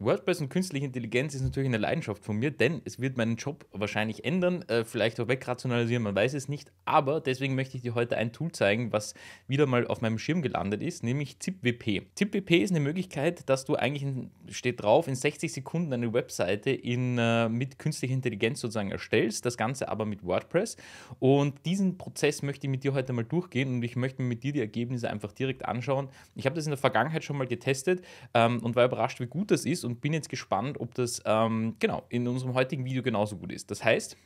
WordPress und künstliche Intelligenz ist natürlich eine Leidenschaft von mir, denn es wird meinen Job wahrscheinlich ändern, äh, vielleicht auch wegrationalisieren, man weiß es nicht. Aber deswegen möchte ich dir heute ein Tool zeigen, was wieder mal auf meinem Schirm gelandet ist, nämlich ZipWP. ZipWP ist eine Möglichkeit, dass du eigentlich, in, steht drauf, in 60 Sekunden eine Webseite in, äh, mit künstlicher Intelligenz sozusagen erstellst, das Ganze aber mit WordPress. Und diesen Prozess möchte ich mit dir heute mal durchgehen und ich möchte mir mit dir die Ergebnisse einfach direkt anschauen. Ich habe das in der Vergangenheit schon mal getestet ähm, und war überrascht, wie gut das ist und bin jetzt gespannt, ob das ähm, genau in unserem heutigen Video genauso gut ist. Das heißt,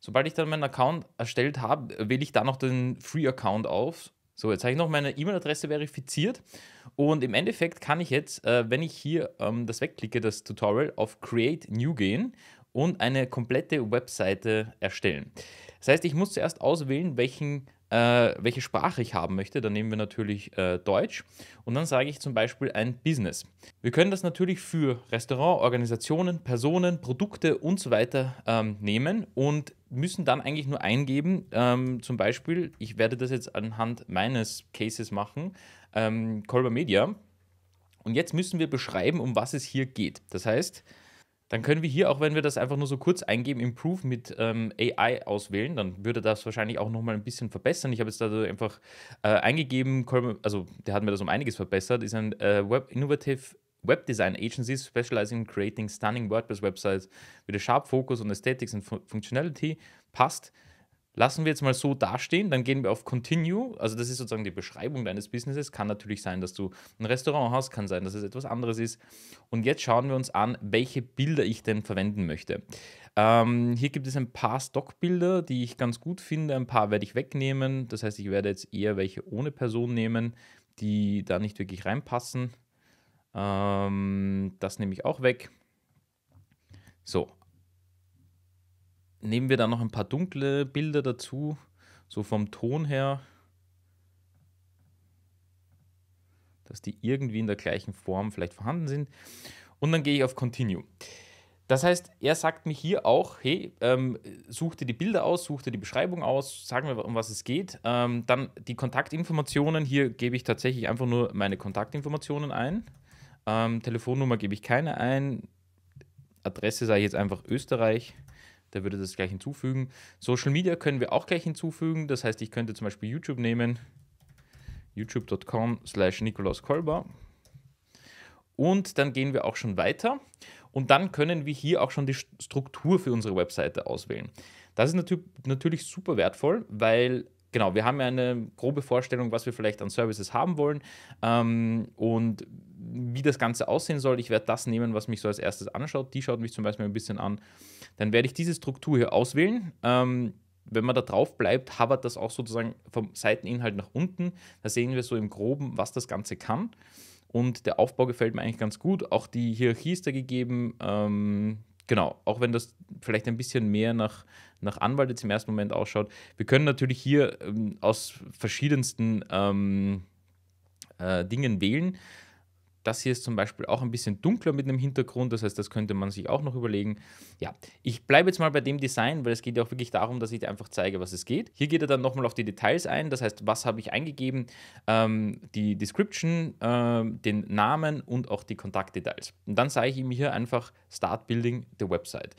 sobald ich dann meinen Account erstellt habe, wähle ich da noch den Free-Account auf. So, jetzt habe ich noch meine E-Mail-Adresse verifiziert und im Endeffekt kann ich jetzt, äh, wenn ich hier ähm, das wegklicke, das Tutorial, auf Create New gehen und eine komplette Webseite erstellen. Das heißt, ich muss zuerst auswählen, welchen äh, welche Sprache ich haben möchte. Dann nehmen wir natürlich äh, Deutsch und dann sage ich zum Beispiel ein Business. Wir können das natürlich für Restaurant, Organisationen, Personen, Produkte und so weiter ähm, nehmen und müssen dann eigentlich nur eingeben, ähm, zum Beispiel, ich werde das jetzt anhand meines Cases machen, ähm, Colber Media. Und jetzt müssen wir beschreiben, um was es hier geht. Das heißt, dann können wir hier, auch wenn wir das einfach nur so kurz eingeben, Improve mit ähm, AI auswählen, dann würde das wahrscheinlich auch nochmal ein bisschen verbessern. Ich habe jetzt da einfach äh, eingegeben, also der hat mir das um einiges verbessert, ist ein äh, Web Innovative Web Design Agency specializing in creating stunning WordPress websites with a sharp focus on aesthetics and functionality. Passt. Lassen wir jetzt mal so dastehen, dann gehen wir auf Continue. Also das ist sozusagen die Beschreibung deines Businesses. Kann natürlich sein, dass du ein Restaurant hast, kann sein, dass es etwas anderes ist. Und jetzt schauen wir uns an, welche Bilder ich denn verwenden möchte. Ähm, hier gibt es ein paar Stockbilder, die ich ganz gut finde. Ein paar werde ich wegnehmen. Das heißt, ich werde jetzt eher welche ohne Person nehmen, die da nicht wirklich reinpassen. Ähm, das nehme ich auch weg. So, nehmen wir dann noch ein paar dunkle Bilder dazu, so vom Ton her, dass die irgendwie in der gleichen Form vielleicht vorhanden sind. Und dann gehe ich auf Continue. Das heißt, er sagt mir hier auch, hey, ähm, such dir die Bilder aus, such dir die Beschreibung aus, sag mir, um was es geht. Ähm, dann die Kontaktinformationen, hier gebe ich tatsächlich einfach nur meine Kontaktinformationen ein. Ähm, Telefonnummer gebe ich keine ein. Adresse sage ich jetzt einfach Österreich. Der würde das gleich hinzufügen. Social Media können wir auch gleich hinzufügen. Das heißt, ich könnte zum Beispiel YouTube nehmen. youtube.com slash Nikolaus Kolber. Und dann gehen wir auch schon weiter. Und dann können wir hier auch schon die Struktur für unsere Webseite auswählen. Das ist natürlich super wertvoll, weil genau, wir haben ja eine grobe Vorstellung, was wir vielleicht an Services haben wollen ähm, und wie das Ganze aussehen soll. Ich werde das nehmen, was mich so als erstes anschaut. Die schaut mich zum Beispiel ein bisschen an. Dann werde ich diese Struktur hier auswählen. Ähm, wenn man da drauf bleibt, habert das auch sozusagen vom Seiteninhalt nach unten. Da sehen wir so im Groben, was das Ganze kann. Und der Aufbau gefällt mir eigentlich ganz gut. Auch die Hierarchie ist da gegeben. Ähm, genau, auch wenn das vielleicht ein bisschen mehr nach, nach Anwalt jetzt im ersten Moment ausschaut. Wir können natürlich hier ähm, aus verschiedensten ähm, äh, Dingen wählen. Das hier ist zum Beispiel auch ein bisschen dunkler mit einem Hintergrund, das heißt, das könnte man sich auch noch überlegen. Ja, ich bleibe jetzt mal bei dem Design, weil es geht ja auch wirklich darum, dass ich dir einfach zeige, was es geht. Hier geht er dann nochmal auf die Details ein, das heißt, was habe ich eingegeben, ähm, die Description, äh, den Namen und auch die Kontaktdetails. Und dann sage ich ihm hier einfach Start Building the Website.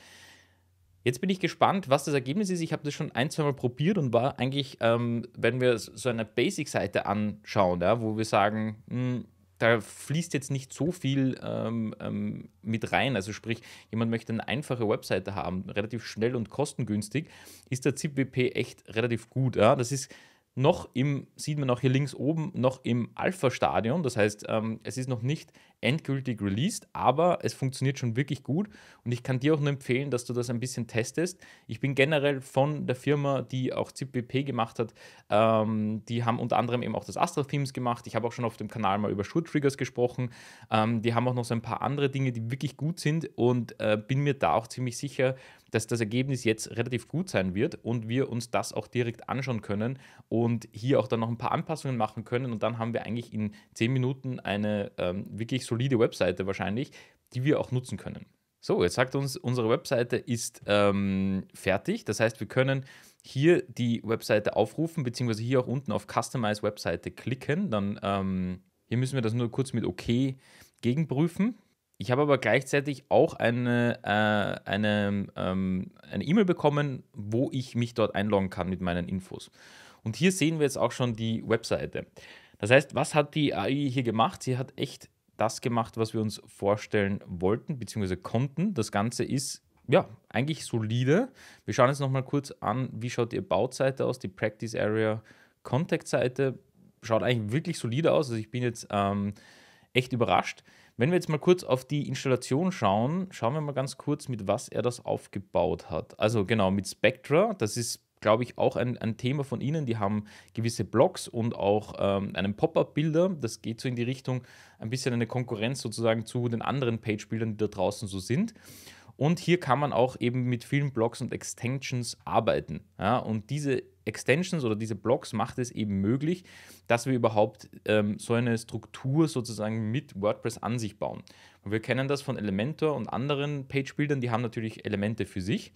Jetzt bin ich gespannt, was das Ergebnis ist. Ich habe das schon ein, zwei Mal probiert und war eigentlich, ähm, wenn wir so eine Basic-Seite anschauen, ja, wo wir sagen, mh, hm, da fließt jetzt nicht so viel ähm, ähm, mit rein. Also sprich, jemand möchte eine einfache Webseite haben, relativ schnell und kostengünstig, ist der ZipWP echt relativ gut. Ja? Das ist noch im, sieht man auch hier links oben, noch im Alpha-Stadion. Das heißt, ähm, es ist noch nicht endgültig released, aber es funktioniert schon wirklich gut und ich kann dir auch nur empfehlen, dass du das ein bisschen testest. Ich bin generell von der Firma, die auch ZipWP gemacht hat, ähm, die haben unter anderem eben auch das Astra Themes gemacht. Ich habe auch schon auf dem Kanal mal über Shoot Triggers gesprochen. Ähm, die haben auch noch so ein paar andere Dinge, die wirklich gut sind und äh, bin mir da auch ziemlich sicher, dass das Ergebnis jetzt relativ gut sein wird und wir uns das auch direkt anschauen können und hier auch dann noch ein paar Anpassungen machen können und dann haben wir eigentlich in 10 Minuten eine ähm, wirklich solide Webseite wahrscheinlich, die wir auch nutzen können. So, jetzt sagt uns, unsere Webseite ist ähm, fertig. Das heißt, wir können hier die Webseite aufrufen, beziehungsweise hier auch unten auf Customize Webseite klicken. Dann ähm, hier müssen wir das nur kurz mit OK gegenprüfen. Ich habe aber gleichzeitig auch eine äh, eine ähm, eine E-Mail bekommen, wo ich mich dort einloggen kann mit meinen Infos. Und hier sehen wir jetzt auch schon die Webseite. Das heißt, was hat die AI hier gemacht? Sie hat echt das gemacht, was wir uns vorstellen wollten bzw. konnten. Das Ganze ist ja eigentlich solide. Wir schauen jetzt nochmal kurz an, wie schaut die About-Seite aus, die Practice Area Contact-Seite. Schaut eigentlich wirklich solide aus. Also ich bin jetzt ähm, echt überrascht. Wenn wir jetzt mal kurz auf die Installation schauen, schauen wir mal ganz kurz, mit was er das aufgebaut hat. Also genau, mit Spectra, das ist glaube ich, auch ein, ein Thema von Ihnen. Die haben gewisse Blogs und auch ähm, einen Pop-up-Bilder. Das geht so in die Richtung, ein bisschen eine Konkurrenz sozusagen zu den anderen Page-Bildern, die da draußen so sind. Und hier kann man auch eben mit vielen Blogs und Extensions arbeiten. Ja? Und diese Extensions oder diese Blogs macht es eben möglich, dass wir überhaupt ähm, so eine Struktur sozusagen mit WordPress an sich bauen. Und wir kennen das von Elementor und anderen Page-Bildern, die haben natürlich Elemente für sich.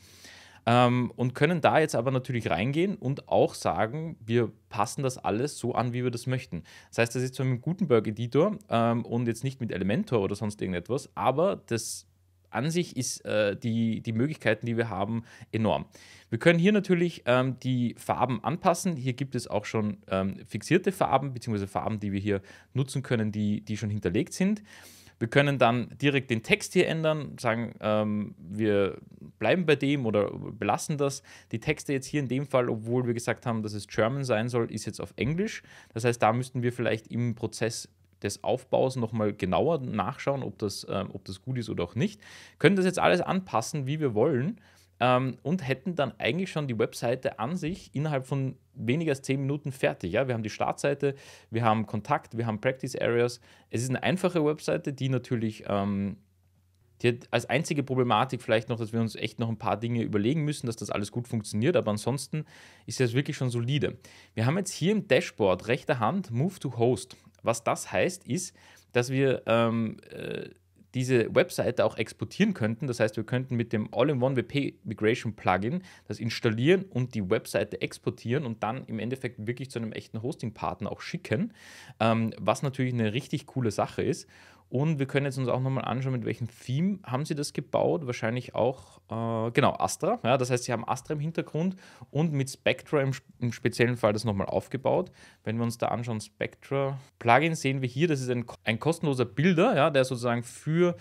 Ähm, und können da jetzt aber natürlich reingehen und auch sagen, wir passen das alles so an, wie wir das möchten. Das heißt, das ist zwar mit Gutenberg-Editor ähm, und jetzt nicht mit Elementor oder sonst irgendetwas, aber das an sich ist äh, die, die Möglichkeiten, die wir haben, enorm. Wir können hier natürlich ähm, die Farben anpassen. Hier gibt es auch schon ähm, fixierte Farben, beziehungsweise Farben, die wir hier nutzen können, die, die schon hinterlegt sind. Wir können dann direkt den Text hier ändern, sagen, ähm, wir bleiben bei dem oder belassen das. Die Texte jetzt hier in dem Fall, obwohl wir gesagt haben, dass es German sein soll, ist jetzt auf Englisch. Das heißt, da müssten wir vielleicht im Prozess des Aufbaus nochmal genauer nachschauen, ob das, ähm, ob das gut ist oder auch nicht. Können das jetzt alles anpassen, wie wir wollen ähm, und hätten dann eigentlich schon die Webseite an sich innerhalb von weniger als zehn Minuten fertig. Ja? Wir haben die Startseite, wir haben Kontakt, wir haben Practice Areas. Es ist eine einfache Webseite, die natürlich ähm, die hat als einzige Problematik vielleicht noch, dass wir uns echt noch ein paar Dinge überlegen müssen, dass das alles gut funktioniert, aber ansonsten ist das wirklich schon solide. Wir haben jetzt hier im Dashboard rechter Hand Move to Host. Was das heißt, ist, dass wir ähm, äh, diese Webseite auch exportieren könnten. Das heißt, wir könnten mit dem All-in-One WP Migration Plugin das installieren und die Webseite exportieren und dann im Endeffekt wirklich zu einem echten Hosting-Partner auch schicken, ähm, was natürlich eine richtig coole Sache ist. Und wir können jetzt uns auch nochmal anschauen, mit welchem Theme haben sie das gebaut. Wahrscheinlich auch, äh, genau, Astra. Ja, das heißt, sie haben Astra im Hintergrund und mit Spectra im, im speziellen Fall das nochmal aufgebaut. Wenn wir uns da anschauen, Spectra Plugin, sehen wir hier, das ist ein, ein kostenloser Bilder, ja, der sozusagen für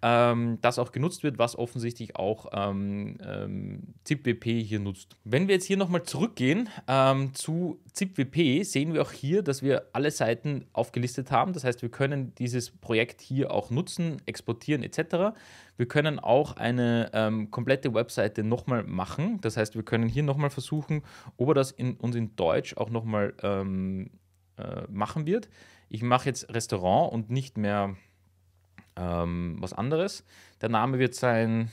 ähm, das auch genutzt wird, was offensichtlich auch ähm, ähm, ZipWP hier nutzt. Wenn wir jetzt hier nochmal zurückgehen ähm, zu ZipWP, sehen wir auch hier, dass wir alle Seiten aufgelistet haben. Das heißt, wir können dieses Projekt Projekt hier auch nutzen, exportieren etc. Wir können auch eine ähm, komplette Webseite nochmal machen. Das heißt, wir können hier nochmal versuchen, ob er das in, uns in Deutsch auch nochmal ähm, äh, machen wird. Ich mache jetzt Restaurant und nicht mehr ähm, was anderes. Der Name wird sein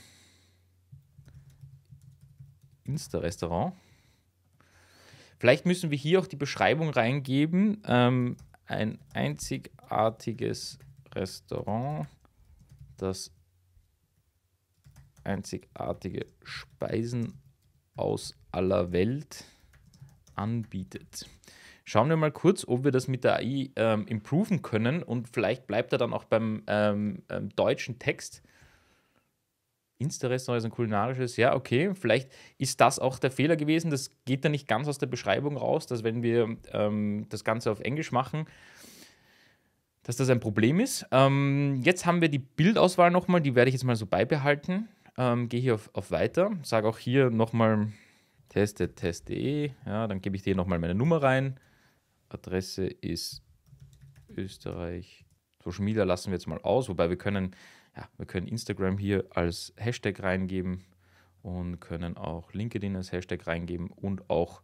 Insta-Restaurant. Vielleicht müssen wir hier auch die Beschreibung reingeben. Ähm, ein einzigartiges Restaurant, das einzigartige Speisen aus aller Welt anbietet. Schauen wir mal kurz, ob wir das mit der AI ähm, improven können und vielleicht bleibt er dann auch beim ähm, ähm, deutschen Text. Insta-Restaurant ist ein kulinarisches, ja, okay. Vielleicht ist das auch der Fehler gewesen. Das geht da nicht ganz aus der Beschreibung raus, dass wenn wir ähm, das Ganze auf Englisch machen, dass das ein Problem ist. Ähm, jetzt haben wir die Bildauswahl nochmal, die werde ich jetzt mal so beibehalten. Ähm, Gehe hier auf, auf Weiter, sage auch hier nochmal teste test.de, ja, dann gebe ich dir nochmal meine Nummer rein. Adresse ist Österreich. Social Media lassen wir jetzt mal aus, wobei wir können, ja, wir können Instagram hier als Hashtag reingeben und können auch LinkedIn als Hashtag reingeben und auch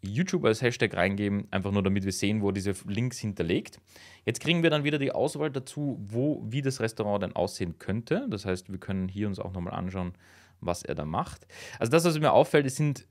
YouTube als Hashtag reingeben, einfach nur damit wir sehen, wo diese Links hinterlegt. Jetzt kriegen wir dann wieder die Auswahl dazu, wo, wie das Restaurant dann aussehen könnte. Das heißt, wir können hier uns auch nochmal anschauen, was er da macht. Also das, was mir auffällt, es sind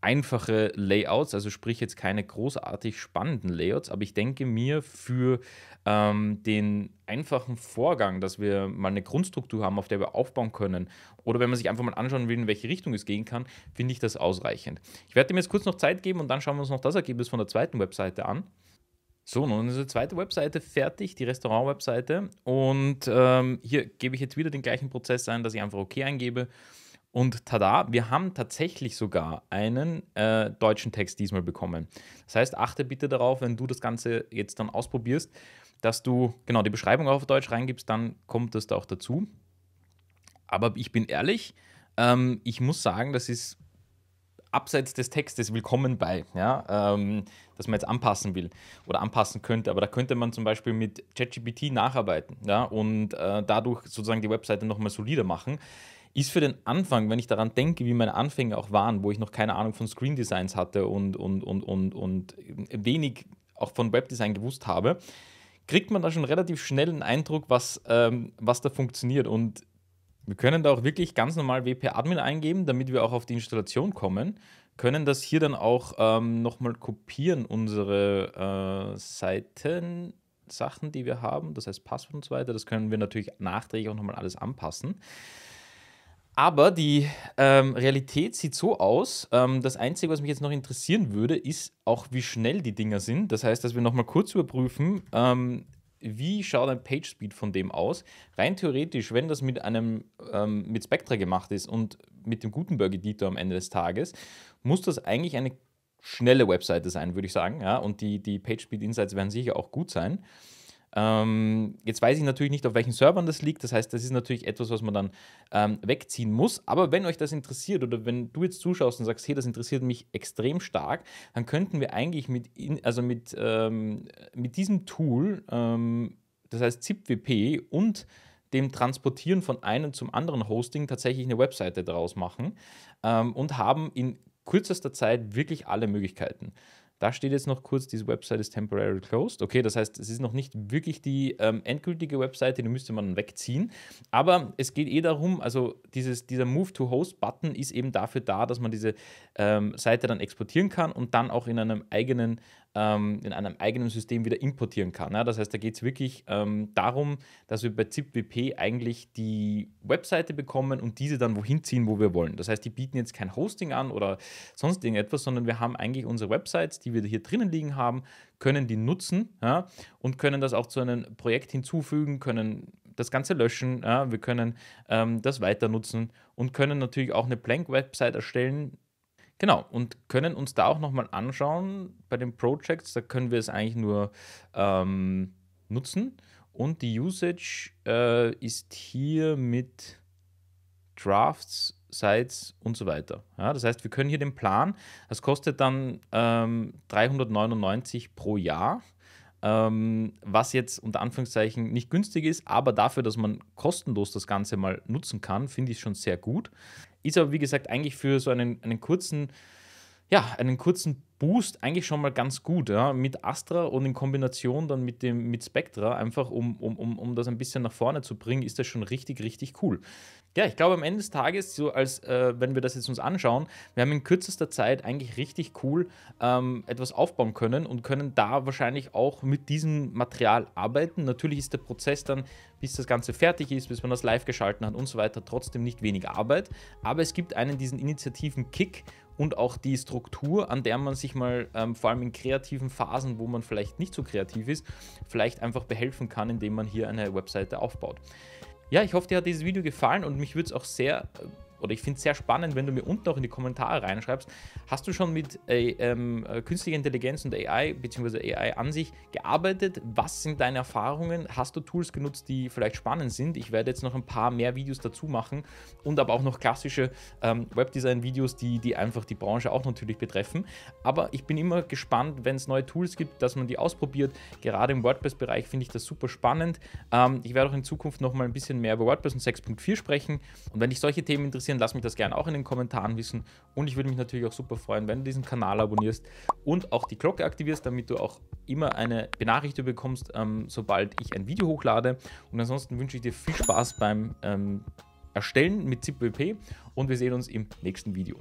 einfache Layouts, also sprich jetzt keine großartig spannenden Layouts, aber ich denke mir für ähm, den einfachen Vorgang, dass wir mal eine Grundstruktur haben, auf der wir aufbauen können, oder wenn man sich einfach mal anschauen will, in welche Richtung es gehen kann, finde ich das ausreichend. Ich werde dem jetzt kurz noch Zeit geben und dann schauen wir uns noch das Ergebnis von der zweiten Webseite an. So, nun ist die zweite Webseite fertig, die Restaurant-Webseite. Und ähm, hier gebe ich jetzt wieder den gleichen Prozess ein, dass ich einfach OK eingebe. Und tada, wir haben tatsächlich sogar einen äh, deutschen Text diesmal bekommen. Das heißt, achte bitte darauf, wenn du das Ganze jetzt dann ausprobierst, dass du genau die Beschreibung auf Deutsch reingibst, dann kommt das da auch dazu. Aber ich bin ehrlich, ähm, ich muss sagen, das ist abseits des Textes willkommen bei, ja, ähm, dass man jetzt anpassen will oder anpassen könnte. Aber da könnte man zum Beispiel mit ChatGPT nacharbeiten ja, und äh, dadurch sozusagen die Webseite nochmal solider machen. Ist für den Anfang, wenn ich daran denke, wie meine Anfänge auch waren, wo ich noch keine Ahnung von Screen Designs hatte und, und, und, und, und wenig auch von Webdesign gewusst habe, kriegt man da schon relativ schnell einen Eindruck, was, ähm, was da funktioniert. Und wir können da auch wirklich ganz normal WP-Admin eingeben, damit wir auch auf die Installation kommen. Können das hier dann auch ähm, nochmal kopieren, unsere äh, Seiten, Sachen, die wir haben, das heißt Passwort und so weiter. Das können wir natürlich nachträglich auch nochmal alles anpassen. Aber die ähm, Realität sieht so aus. Ähm, das Einzige, was mich jetzt noch interessieren würde, ist auch, wie schnell die Dinger sind. Das heißt, dass wir nochmal kurz überprüfen, ähm, wie schaut ein Page Speed von dem aus? Rein theoretisch, wenn das mit einem ähm, mit Spectra gemacht ist und mit dem Gutenberg Editor am Ende des Tages, muss das eigentlich eine schnelle Webseite sein, würde ich sagen. Ja? Und die, die Page Speed Insights werden sicher auch gut sein. Ähm, jetzt weiß ich natürlich nicht, auf welchen Servern das liegt. Das heißt, das ist natürlich etwas, was man dann ähm, wegziehen muss. Aber wenn euch das interessiert oder wenn du jetzt zuschaust und sagst, hey, das interessiert mich extrem stark, dann könnten wir eigentlich mit, in, also mit, ähm, mit diesem Tool, ähm, das heißt ZipWP und dem Transportieren von einem zum anderen Hosting tatsächlich eine Webseite daraus machen ähm, und haben in kürzester Zeit wirklich alle Möglichkeiten. Da steht jetzt noch kurz, diese Website ist temporarily closed. Okay, das heißt, es ist noch nicht wirklich die ähm, endgültige Webseite, die müsste man wegziehen. Aber es geht eh darum, also dieses, dieser Move to Host-Button ist eben dafür da, dass man diese ähm, Seite dann exportieren kann und dann auch in einem eigenen ähm, in einem eigenen System wieder importieren kann. Ja? Das heißt, da geht es wirklich ähm, darum, dass wir bei ZipWP eigentlich die Webseite bekommen und diese dann wohin ziehen, wo wir wollen. Das heißt, die bieten jetzt kein Hosting an oder sonst irgendetwas, sondern wir haben eigentlich unsere Websites, die wir hier drinnen liegen haben, können die nutzen ja? und können das auch zu einem Projekt hinzufügen, können das Ganze löschen, ja? wir können ähm, das weiter nutzen und können natürlich auch eine Blank-Website erstellen, Genau, und können uns da auch nochmal anschauen bei den Projects, da können wir es eigentlich nur ähm, nutzen. Und die Usage äh, ist hier mit Drafts, Sites und so weiter. Ja, das heißt, wir können hier den Plan, das kostet dann ähm, 399 pro Jahr, ähm, was jetzt unter Anführungszeichen nicht günstig ist, aber dafür, dass man kostenlos das Ganze mal nutzen kann, finde ich schon sehr gut. Ist aber, wie gesagt, eigentlich für so einen, einen kurzen, ja, einen kurzen Boost eigentlich schon mal ganz gut, ja, mit Astra und in Kombination dann mit dem mit Spectra, einfach um, um, um, um das ein bisschen nach vorne zu bringen, ist das schon richtig, richtig cool. Ja, ich glaube am Ende des Tages, so als äh, wenn wir das jetzt uns anschauen, wir haben in kürzester Zeit eigentlich richtig cool ähm, etwas aufbauen können und können da wahrscheinlich auch mit diesem Material arbeiten. Natürlich ist der Prozess dann, bis das Ganze fertig ist, bis man das live geschalten hat und so weiter, trotzdem nicht wenig Arbeit. Aber es gibt einen diesen Initiativen Kick und auch die Struktur, an der man sich mal ähm, vor allem in kreativen Phasen, wo man vielleicht nicht so kreativ ist, vielleicht einfach behelfen kann, indem man hier eine Webseite aufbaut. Ja, ich hoffe, dir hat dieses Video gefallen und mich würde es auch sehr äh, oder ich finde es sehr spannend, wenn du mir unten auch in die Kommentare reinschreibst, hast du schon mit äh, ähm, künstlicher Intelligenz und AI bzw. AI an sich gearbeitet? Was sind deine Erfahrungen? Hast du Tools genutzt, die vielleicht spannend sind? Ich werde jetzt noch ein paar mehr Videos dazu machen und aber auch noch klassische ähm, Webdesign-Videos, die, die einfach die Branche auch natürlich betreffen. Aber ich bin immer gespannt, wenn es neue Tools gibt, dass man die ausprobiert. Gerade im WordPress-Bereich finde ich das super spannend. Ähm, ich werde auch in Zukunft noch mal ein bisschen mehr über WordPress und 6.4 sprechen. Und wenn dich solche Themen interessieren, interessieren, lass mich das gerne auch in den Kommentaren wissen. Und ich würde mich natürlich auch super freuen, wenn du diesen Kanal abonnierst und auch die Glocke aktivierst, damit du auch immer eine Benachrichtigung bekommst, ähm, sobald ich ein Video hochlade. Und ansonsten wünsche ich dir viel Spaß beim ähm, Erstellen mit ZipWP und wir sehen uns im nächsten Video.